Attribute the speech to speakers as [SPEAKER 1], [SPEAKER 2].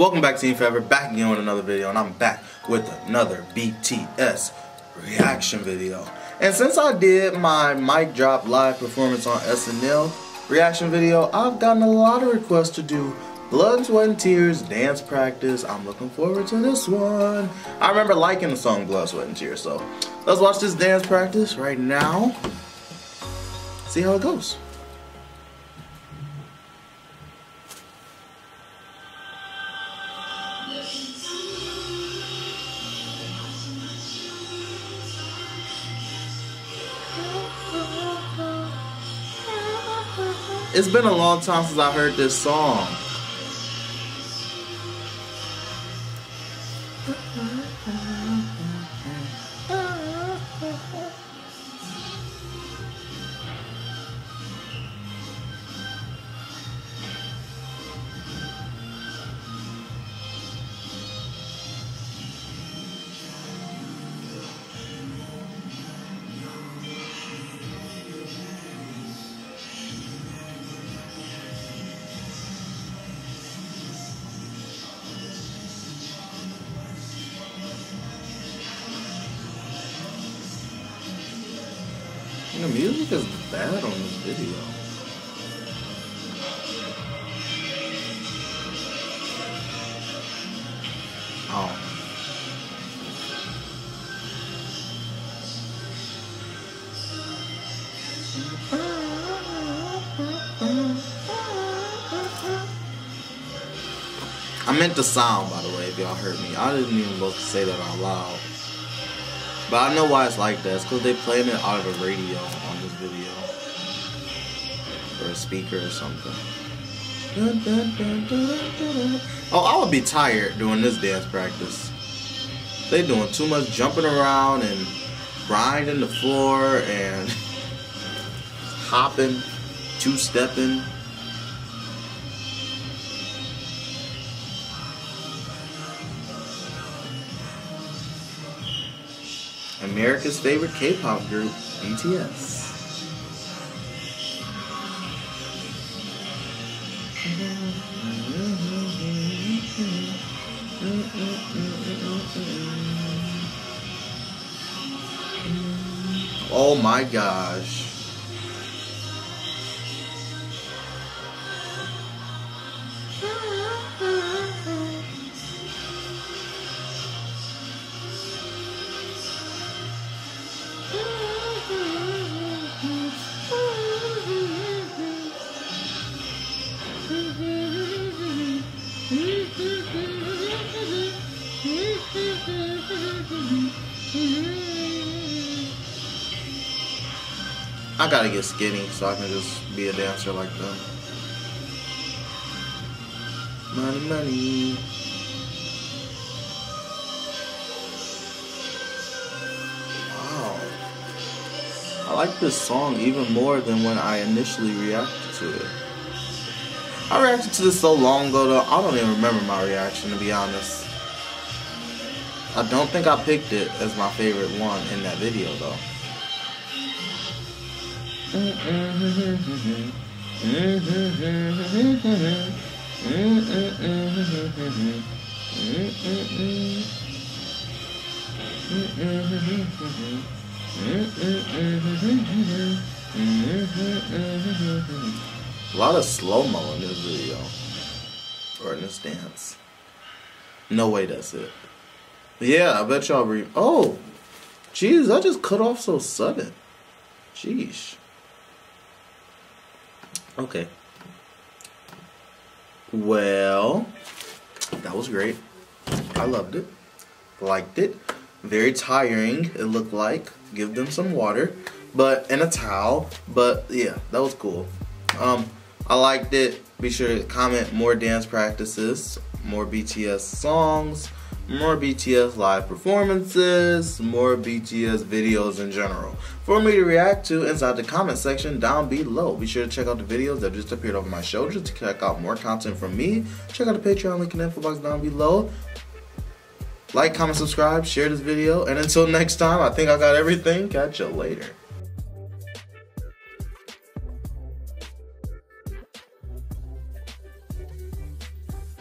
[SPEAKER 1] Welcome back Team Forever, back again with another video, and I'm back with another BTS reaction video. And since I did my mic drop live performance on SNL reaction video, I've gotten a lot of requests to do Blood, Sweat, and Tears dance practice. I'm looking forward to this one. I remember liking the song Blood, Sweat, and Tears, so let's watch this dance practice right now. See how it goes. It's been a long time since I heard this song. The music is bad on this video. Oh. I meant the sound, by the way, if y'all heard me. I didn't even look to say that out loud. But I know why it's like that. It's because they playing it out of a radio on this video. Or a speaker or something. Oh, I would be tired doing this dance practice. They doing too much jumping around and grinding the floor and hopping, two-stepping. America's favorite K-pop group, BTS. Oh my gosh. I gotta get skinny so I can just be a dancer like them. Money, money. Wow. I like this song even more than when I initially reacted to it. I reacted to this so long ago though, I don't even remember my reaction to be honest. I don't think I picked it as my favorite one in that video though. A lot of slow-mo in this video. Or in this dance. No way that's it. Yeah, I bet y'all re- Oh! Jeez, I just cut off so sudden. Jeez. Okay. Well, that was great. I loved it. Liked it. Very tiring, it looked like. Give them some water. But and a towel. But yeah, that was cool. Um, I liked it. Be sure to comment more dance practices, more BTS songs more BTS live performances, more BTS videos in general for me to react to inside the comment section down below. Be sure to check out the videos that just appeared over my shoulder to check out more content from me. Check out the Patreon link in the info box down below. Like, comment, subscribe, share this video, and until next time, I think I got everything. Catch you later.